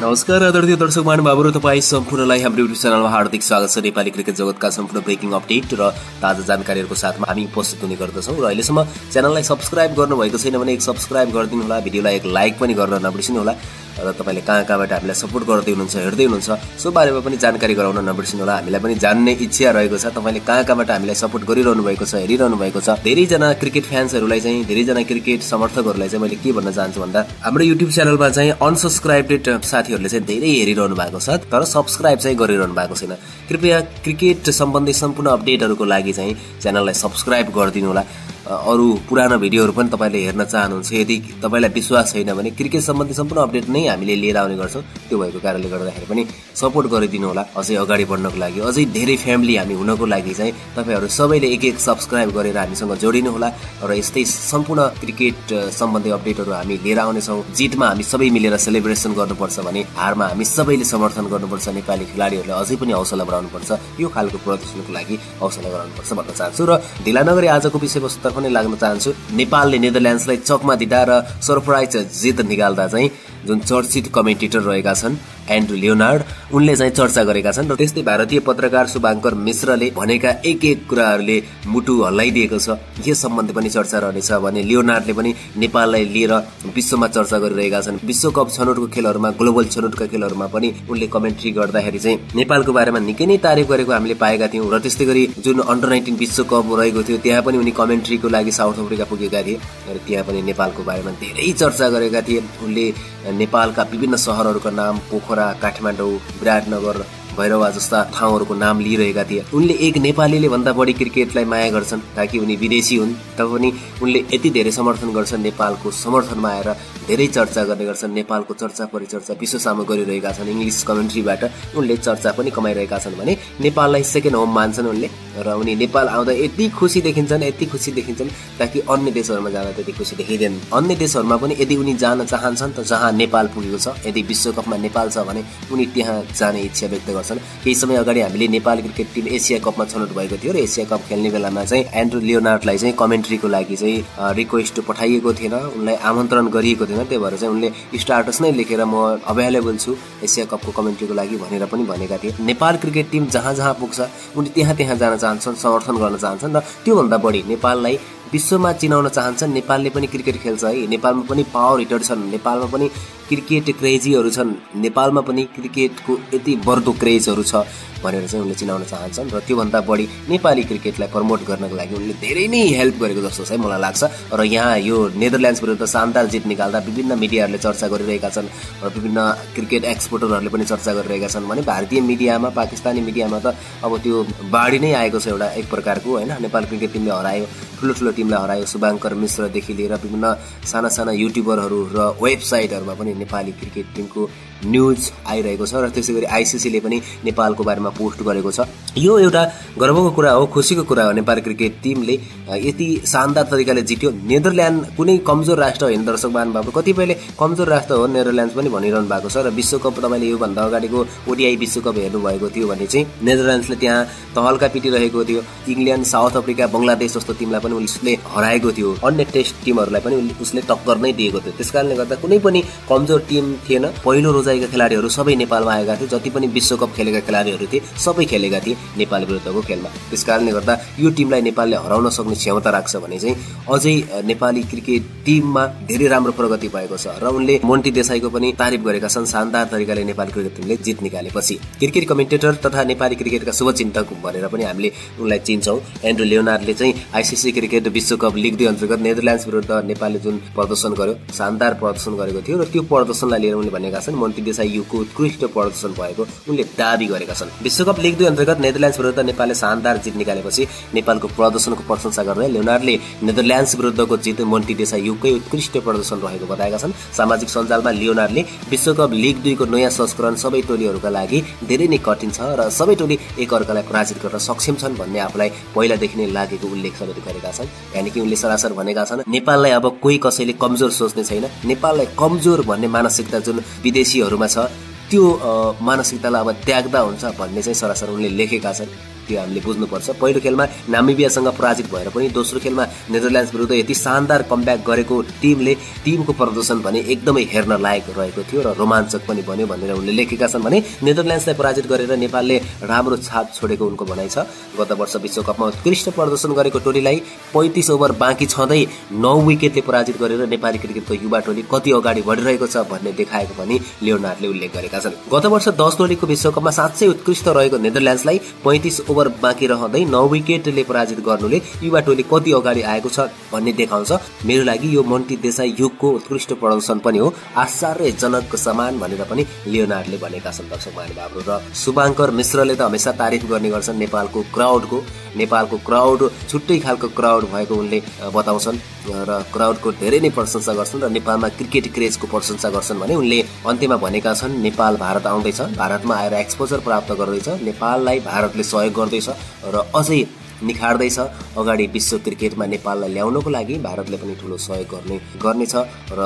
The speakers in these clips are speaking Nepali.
नमस्कार आदरणीय दर्शक महानुभावहरू तपाईँ सम्पूर्णलाई हाम्रो युट्युब च्यानलमा हार्दिक स्वागत छ। नेपाली क्रिकेट जगतका सम्पूर्ण ब्रेकिङ अपडेट र ताजा जानकारीहरूको साथमा हामी उपस्थित हुने गर्दछौँ र अहिलेसम्म च्यानललाई सब्सक्राइब गर्नुभएको छैन भने एक सब्सक्राइब गरिदिनु होला भिडियोलाई एक लाइक पनि गर्न नबिर्सिनु होला र तपाईँले कहाँ कहाँबाट हामीलाई सपोर्ट गर्दै हुनुहुन्छ हेर्दै हुनुहुन्छ सो बारेमा पनि जानकारी गराउन नबिर्सिनु होला। हामीलाई पनि जान्ने इच्छा रहेको छ। तपाईँले कहाँ कहाँबाट हामीलाई सपोर्ट गरिरहनु भएको छ हेरिरहनु भएको छ धेरैजना क्रिकेट फ्यान्सहरूलाई चाहिँ धेरैजना क्रिकेट समर्थकहरूलाई चाहिँ मैले के भन्न चाहन्छु भन्दा हाम्रो युट्युब च्यानलमा चाहिँ अनसब्सक्राइबेड साथीहरूले चाहिँ धेरै हेरिरहनु भएको छ तर सब्सक्राइब चाहिँ गरिरहनु भएको छैन। कृपया क्रिकेट सम्बन्धी सम्पूर्ण अपडेटहरूको लागि चाहिँ च्यानललाई सब्सक्राइब गरिदिनु होला। अरू पुरानो भिडियोहरू पनि तपाईँले हेर्न चाहनुहुन्छ। यदि तपाईँलाई विश्वास छैन भने क्रिकेट सम्बन्धी सम्पूर्ण अपडेट नै हामीले लिएर आउने गर्छौँ। त्यो भएको कारणले गर्दाखेरि पनि सपोर्ट गरिदिनु होला अझै अगाडि बढ्नको लागि अझै धेरै फ्यामिली हामी हुनको लागि चाहिँ तपाईँहरू सबैले एक एक सब्सक्राइब गरेर हामीसँग जोडिनु होला र यस्तै सम्पूर्ण क्रिकेट सम्बन्धी अपडेटहरू हामी लिएर आउनेछौँ। जितमा हामी सबै मिलेर सेलिब्रेसन गर्नुपर्छ भने हारमा हामी सबैले समर्थन गर्नुपर्छ नेपाली खेलाडीहरूले अझै पनि हौसला बढाउनुपर्छ। यो खालको प्रदर्शनको लागि हौसला गराउनुपर्छ भन्न चाहन्छु र ढिला नगरी आजको विषयवस्तु पनि लाग्न चाहन्छु। नेपालले नेदरल्यान्ड्सलाई चकमा दिँदा र सरप्राइज जित निकाल्दा चाहिँ जुन चर्चित कमेन्टेटर रहेका छन् एन्ड्रु लियोनार्ड उनले चाहिँ चर्चा गरेका छन् र त्यस्तै भारतीय पत्रकार शुभाङ्कर मिश्रले भनेका एक एक कुराहरूले मुटु हल्लाइदिएको छ। यस सम्बन्धी पनि चर्चा रहनेछ भने लियोनार्डले पनि नेपाललाई लिएर विश्वमा चर्चा गरिरहेका छन्। विश्वकप छनौटको खेलहरूमा ग्लोबल छनौटका खेलहरूमा पनि उनले कमेन्ट्री गर्दाखेरि चाहिँ नेपालको बारेमा निकै नै तारिफ गरेको हामीले पाएका थियौँ र त्यस्तै गरी जुन अन्डर नाइन्टिन विश्वकप रहेको थियो त्यहाँ पनि उनी कमेन्ट्रीको लागि साउथ अफ्रिका पुगेका थिए। र त्यहाँ पनि नेपालको बारेमा धेरै चर्चा गरेका थिए। उनले नेपालका विभिन्न सहरहरूका नाम पोखरा काठमाडौँ विराटनगर भैरवा जस्ता ठाउँहरूको नाम लिइरहेका थिए। उनले एक नेपालीले भन्दा बढी क्रिकेटलाई माया गर्छन् ताकि उनी विदेशी हुन् पनि उनले यति धेरै समर्थन गर्छन् नेपालको समर्थनमा आएर धेरै चर्चा गर्ने गर्छन् नेपालको चर्चा परिचर्चा विश्वसामु गरिरहेका छन् इङ्ग्लिस कमेन्ट्रीबाट उनले चर्चा पनि कमाइरहेका छन् भने नेपाललाई सेकेन्ड होम मान्छन् उनले। र उनी नेपाल आउँदा यति खुसी देखिन्छन् यति खुसी देखिन्छन् ताकि अन्य देशहरूमा जान त्यति खुसी देखिँदैन। अन्य देशहरूमा पनि यदि उनी जान चाहन्छन् त जहाँ नेपाल पुगेको छ यदि विश्वकपमा नेपाल छ भने उनी त्यहाँ जाने इच्छा व्यक्त गर्छन्। केही समय अगाडि हामीले नेपाल क्रिकेट टिम एसिया कपमा छनौट भएको थियो र एसिया कप खेल्ने बेलामा चाहिँ एन्ड्रो लियोनार्डलाई चाहिँ कमेन्ट्रीको लागि चाहिँ रिक्वेस्ट पठाइएको थिएन। उनलाई आमन्त्रण गरिएको थिएन। त्यही भएर चाहिँ उनले स्टाटस नै लेखेर म अभाइलेबल छु एसिया कपको कमेन्ट्रीको लागि भनेर पनि भनेका थिए। नेपाल क्रिकेट टिम जहाँ जहाँ पुग्छ उनी त्यहाँ त्यहाँ जान चाहन्छन् समर्थन गर्न चाहन्छन् र त्योभन्दा बढी नेपाललाई विश्वमा चिनाउन चाहन्छन्। नेपालले पनि क्रिकेट खेल्छ है। नेपालमा पनि पावर हिटर छन्। नेपालमा पनि क्रिकेट क्रेजीहरू छन्। नेपालमा पनि क्रिकेटको यति बढ्दो क्रेजहरू छ भनेर चाहिँ उनले चिनाउन चाहन्छन् र त्योभन्दा बढी नेपाली क्रिकेटलाई प्रमोट गर्नको लागि उनले धेरै नै हेल्प गरेको जस्तो चाहिँ मलाई लाग्छ। र यहाँ यो नेदरल्यान्ड्स विरुद्ध शानदार जित निकाल्दा विभिन्न मिडियाहरूले चर्चा गरिरहेका छन् र विभिन्न क्रिकेट एक्सपोर्टरहरूले पनि चर्चा गरिरहेका छन् भने भारतीय मिडियामा पाकिस्तानी मिडियामा त अब त्यो बाढी नै आएको छ एउटा एक प्रकारको होइन? नेपाल क्रिकेट टिमले हरायो ठुलो ठुलो टिमलाई हरायो। शुभाङ्कर मिश्रदेखि लिएर विभिन्न साना साना युट्युबरहरू र वेबसाइटहरूमा पनि नेपाली क्रिकेट टिमको न्युज आइरहेको छ र त्यसै गरी आइसिसीले पनि नेपालको बारेमा पोस्ट गरेको छ। यो एउटा गर्वको कुरा हो खुसीको कुरा हो। नेपाल क्रिकेट टिमले यति शानदार तरिकाले जित्यो। नेदरल्यान्ड कुनै कमजोर राष्ट्र होइन दर्शक महानुभाव कतिपयले कमजोर राष्ट्र हो नेदरल्यान्ड पनि भनिरहनु भएको छ र विश्वकप तपाईँले योभन्दा अगाडिको ओडिआई विश्वकप हेर्नुभएको थियो भने चाहिँ नेदरल्यान्ड्सले त्यहाँ तहल्का पिटिरहेको थियो। इङ्ल्यान्ड साउथ अफ्रिका बङ्गलादेश जस्तो टिमलाई पनि उसले हराएको थियो। अन्य टेस्ट टिमहरूलाई पनि उसले टक्कर नै दिएको थियो। त्यस कारणले गर्दा कुनै पनि कमजोर टिम थिएन। पहिलो रोजाइका खेलाडीहरू सबै नेपालमा आएका थिए। जति पनि विश्वकप खेलेका खेलाडीहरू थिए सबै खेलेका थिए नेपाल विरुद्धको खेलमा। त्यस कारणले गर्दा यो टिमलाई नेपालले हराउन सक्ने क्षमता राख्छ भने चाहिँ अझै नेपाली क्रिकेट टिममा धेरै राम्रो प्रगति भएको छ र उनले मोन्टी देसाईको पनि तारिफ गरेका छन्। शानदार तरिकाले नेपाली क्रिकेट टिमले जित निकालेपछि। क्रिकेट कमेन्टेटर तथा नेपाली क्रिकेटका शुभचिन्तक भनेर पनि हामीले उनलाई चिन्छौँ। एन्ड्रु लियोनार्डले चाहिँ आइसिसी क्रिकेट विश्वकप लिग दुई अन्तर्गत नेदरल्यान्ड्स विरुद्ध नेपालले जुन प्रदर्शन गर्यो शानदार प्रदर्शन गरेको थियो र त्यो प्रदर्शनलाई लिएर उनले भनेका छन् मन्टी देसाई युगको उत्कृष्ट प्रदर्शन भएको उनले दावी गरेका छन्। विश्वकप लिग दुई अन्तर्गत नेदरल्यान्ड्स विरुद्ध नेपालले शानदार जित निकालेपछि नेपालको प्रदर्शनको प्रशंसा गर्दै लियोनार्डले नेदरल्यान्ड्स विरुद्धको जित मन्टी देसाई युगकै उत्कृष्ट प्रदर्शन रहेको बताएका छन्। सामाजिक सञ्जालमा लियोनार्डले विश्वकप लिग दुईको नयाँ संस्करण सबै टोलीहरूका लागि धेरै नै कठिन छ र सबै टोली एकअर्कालाई पराजित गर्न सक्षम छन् भन्ने आफूलाई पहिलादेखि नै लागेको उल्लेख समेत गरेका छन्। यानि कि उनले सरासर भनेका छन् नेपाललाई अब कोही कसैले कमजोर सोच्ने छैन। नेपाललाई कमजोर भन्ने मानसिकता जुन विदेशीहरूमा छ त्यो मानसिकतालाई अब त्याग्दा हुन्छ भन्ने चाहिँ सरासर उनले लेखेका छन्। त्यो हामीले बुझ्नुपर्छ। पहिलो खेलमा नामिबियासँग पराजित भएर पनि दोस्रो खेलमा नेदरल्यान्ड्स विरुद्ध यति शानदार कमब्याक गरेको टिमले टिमको प्रदर्शन भने एकदमै हेर्न लायक रहेको थियो र रोमाञ्चक पनि बन्यो भनेर उनले लेखेका छन् भने नेदरल्यान्ड्सलाई पराजित गरेर नेपालले राम्रो छाप छोडेको उनको भनाइ छ। गत वर्ष विश्वकपमा उत्कृष्ट प्रदर्शन गरेको टोलीलाई पैँतिस ओभर बाँकी छँदै नौ विकेटले पराजित गरेर नेपाली क्रिकेटको युवा टोली कति अगाडि बढिरहेको छ भन्ने देखाएको पनि लियोनार्डले उल्लेख गरेका छन्। गत वर्ष दस टोलीको विश्वकपमा साँच्चै उत्कृष्ट रहेको नेदरल्यान्ड्सलाई पैँतिस ओभर बाँकी रहँदै नौ विकेटले पराजित गर्नुले युवा टोली कति अगाडि आएको छ भन्ने देखाउँछ। मेरो लागि यो मन्टी देसाई युगको उत्कृष्ट प्रदर्शन पनि हो। आश्चर्यजनक समान भनेर पनि लियोनार्डले भनेका छन् दर्शक महानुभावहरू र शुभाङ्कर मिश्रले त हमेसा तारिफ गर्ने गर्छन् नेपालको क्राउडको। नेपालको क्राउड छुट्टै खालको क्राउड भएको उनले बताउँछन् र क्राउडको धेरै नै प्रशंसा गर्छन् र नेपालमा क्रिकेट क्रेजको प्रशंसा गर्छन् भने उनले अन्त्यमा भनेका छन् नेपाल भारत आउँदैछ। भारतमा आएर एक्सपोजर प्राप्त गर्दैछ। नेपाललाई भारतले सहयोग गर्दैछ र अझै निखार्दैछ। अगाडि विश्व क्रिकेटमा नेपाललाई ल्याउनको लागि भारतले पनि ठुलो सहयोग गर्ने गर्नेछ र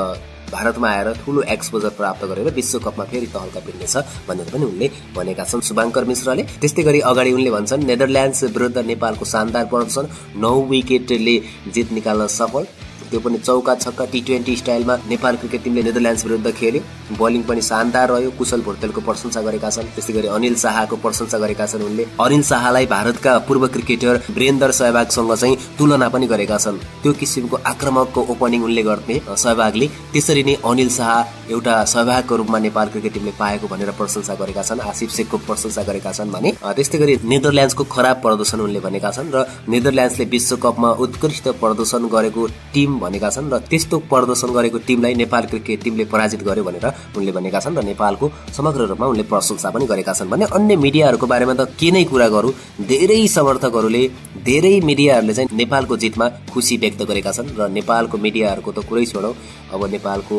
भारतमा आएर ठुलो एक्सपोजर प्राप्त गरेर विश्वकपमा फेरि तहल्का पिर्नेछ भनेर पनि उनले भनेका छन्। शुभाङ्कर मिश्रले त्यस्तै गरी अगाडि उनले भन्छन् नेदरल्यान्ड्स विरुद्ध नेपालको शानदार प्रदर्शन नौ विकेटले जित निकाल्न सफल। त्यो पनि चौका छक्का टी ट्वेन्टी स्टाइलमा नेपाल क्रिकेट टिमले नेदरल्यान्ड्स विरुद्ध खेल्यो बलिङ पनि शानदार रह्यो कुशल भोटेलको प्रशंसा गरेका छन्। त्यस्तै गरी अनिल शाहको प्रशंसा गरेका छन् उनले। अनिल शाहलाई भारतका पूर्व क्रिकेटर वीरेन्द्र सहवागसँग चाहिँ तुलना पनि गरेका छन्। त्यो किसिमको आक्रमकको ओपनिङ उनले गर्ने सहवागले। त्यसरी नै अनिल शाह एउटा सहभागको रूपमा नेपाल क्रिकेट टिमले पाएको भनेर प्रशंसा गरेका छन् आसिफ शेखको प्रशंसा गरेका छन् भने। त्यस्तै गरी नेदरल्यान्ड्सको खराब प्रदर्शन उनले भनेका छन् र नेदरल्यान्ड्सले विश्वकपमा उत्कृष्ट प्रदर्शन गरेको टिम भनेका छन् र त्यस्तो प्रदर्शन गरेको टिमलाई नेपाल क्रिकेट टिमले पराजित गर्यो भनेर उनले भनेका छन् र नेपालको समग्र रूपमा उनले प्रशंसा पनि गरेका छन् भने अन्य मिडियाहरूको बारेमा त के नै कुरा गरौँ धेरै समर्थकहरूले धेरै मिडियाहरूले चाहिँ नेपालको जितमा खुसी व्यक्त गरेका छन् र नेपालको मिडियाहरूको त कुरै छोडौँ अब नेपालको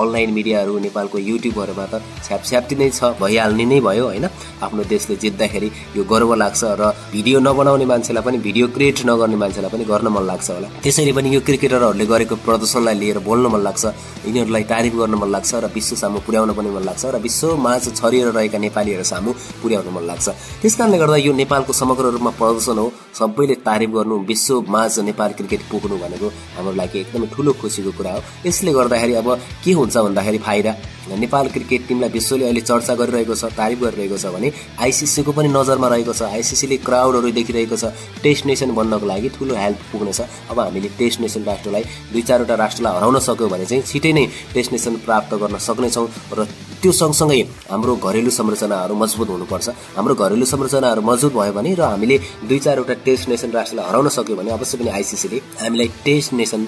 अनलाइन मिडियाहरू नेपालको युट्युबहरूमा त छ्यापछ्याप्ती नै छ भइहाल्ने नै भयो होइन? आफ्नो देशले जित्दाखेरि यो गर्व लाग्छ र भिडियो नबनाउने मान्छेलाई पनि भिडियो क्रिएट नगर्ने मान्छेलाई पनि गर्न मन लाग्छ होला। त्यसरी पनि यो क्रिकेटरहरूले गरेको प्रदर्शनलाई लिएर बोल्न मन लाग्छ यिनीहरूलाई तारिफ गर्न मन लाग्छ र विश्व सामु पुर्याउन पनि मन लाग्छ र विश्वमाझ छरिएर रहेका नेपालीहरू सामु पुर्याउन मन लाग्छ। त्यस कारणले गर्दा यो नेपालको समग्र रूपमा प्रदर्शन हो सबैले तारिफ गर्नु विश्वमाझ नेपाल क्रिकेट पुग्नु भनेको हाम्रो लागि एकदमै ठुलो खुसीको कुरा हो। यसले गर्दाखेरि अब के हो हुन्छ भन्दाखेरि फाइदा। नेपाल क्रिकेट टिमलाई विश्वले अहिले चर्चा गरिरहेको छ तारिफ गरिरहेको छ भने आइसिसीको पनि नजरमा रहेको छ। आइसिसीले क्राउडहरू देखिरहेको छ। टेस्ट नेसन बन्नको लागि ठुलो हेल्प पुग्नेछ। अब हामीले टेस्ट नेसन राष्ट्रलाई दुई चारवटा राष्ट्रलाई हराउन सक्यौँ भने चाहिँ छिटै नै टेस्ट नेसन प्राप्त गर्न सक्नेछौँ र त्यो सँगसँगै हाम्रो घरेलु संरचनाहरू मजबुत हुनुपर्छ। हाम्रो घरेलु संरचनाहरू मजबुत भयो भने र हामीले दुई चारवटा टेस्ट नेसन राष्ट्रलाई हराउन सक्यो भने अवश्य पनि आइसिसीले हामीलाई टेस्ट नेसन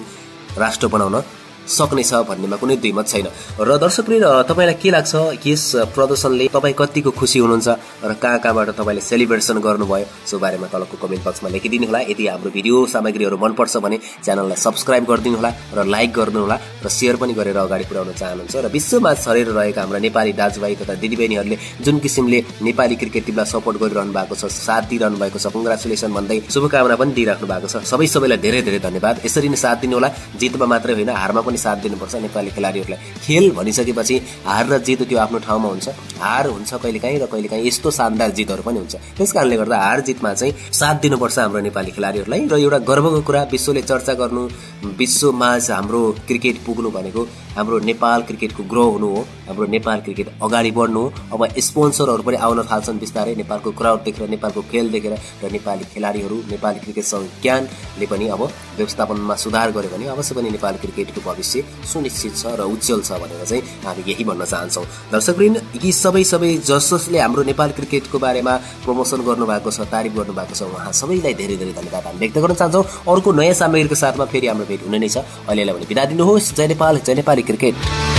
राष्ट्र बनाउन सक्नेछ भन्नेमा कुनै दुई मत छैन। र दर्शकले तपाईँलाई के लाग्छ? यस प्रदर्शनले तपाईँ कतिको खुसी हुनुहुन्छ? र कहाँ कहाँबाट तपाईँले सेलिब्रेसन गर्नुभयो? सो बारेमा तलको कमेन्ट बक्समा लेखिदिनु होला यदि हाम्रो भिडियो सामग्रीहरू मनपर्छ भने च्यानललाई सब्सक्राइब गरिदिनु होला र लाइक गरिदिनु होला र सेयर पनि गरेर अगाडि बढाउन चाहनुहुन्छ र विश्वमा छरेर रहेका हाम्रा नेपाली दाजुभाइ तथा दिदीबहिनीहरूले जुन किसिमले नेपाली क्रिकेट टिमलाई सपोर्ट गरिरहनु भएको छ साथ दिइरहनु भएको छ कङ्ग्रेचुलेसन भन्दै शुभकामना पनि दिइराख्नु भएको छ। सबै सबैलाई धेरै धेरै धन्यवाद। यसरी नै साथ दिनु होला जितमा मात्रै होइन हारमा पनि साथ दिनुपर्छ नेपाली खेलाडीहरूलाई। खेल भनिसकेपछि हार र जित त्यो आफ्नो ठाउँमा हुन्छ। हार हुन्छ कहिलेकाहीँ र कहिलेकाहीँ यस्तो शानदार जितहरू पनि हुन्छ। त्यस कारणले गर्दा हार जितमा चाहिँ साथ दिनुपर्छ हाम्रो नेपाली खेलाडीहरूलाई र एउटा गर्वको कुरा विश्वले चर्चा गर्नु विश्वमाझ हाम्रो क्रिकेट पुग्नु भनेको हाम्रो नेपाल क्रिकेटको ग्रो हुनु हो। हाम्रो नेपाल क्रिकेट अगाडि बढ्नु हो। अब स्पोन्सरहरू पनि आउन थाल्छन् बिस्तारै। नेपालको क्राउड देखेर नेपालको खेल देखेर र नेपाली खेलाडीहरू नेपाली क्रिकेट ज्ञानले पनि अब व्यवस्थापनमा सुधार गर्यो भने अवश्य पनि नेपाली क्रिकेटको भविष्य सुनिश्चित छ र उज्जवल छ भनेर चाहिँ हामी यही भन्न चाहन्छौँ। दर्शकवृन्द यी सबै सबै जस जसले हाम्रो नेपाल क्रिकेटको बारेमा प्रमोसन गर्नुभएको छ तारिफ गर्नुभएको छ उहाँ सबैलाई धेरै धेरै धन्यवाद हामी व्यक्त गर्न चाहन्छौँ। अर्को नयाँ सामग्रीको साथमा फेरि हाम्रो भेट हुने नै छ। अहिलेलाई भने बिदा दिनुहोस्। जय नेपाल जय नेपाली cricket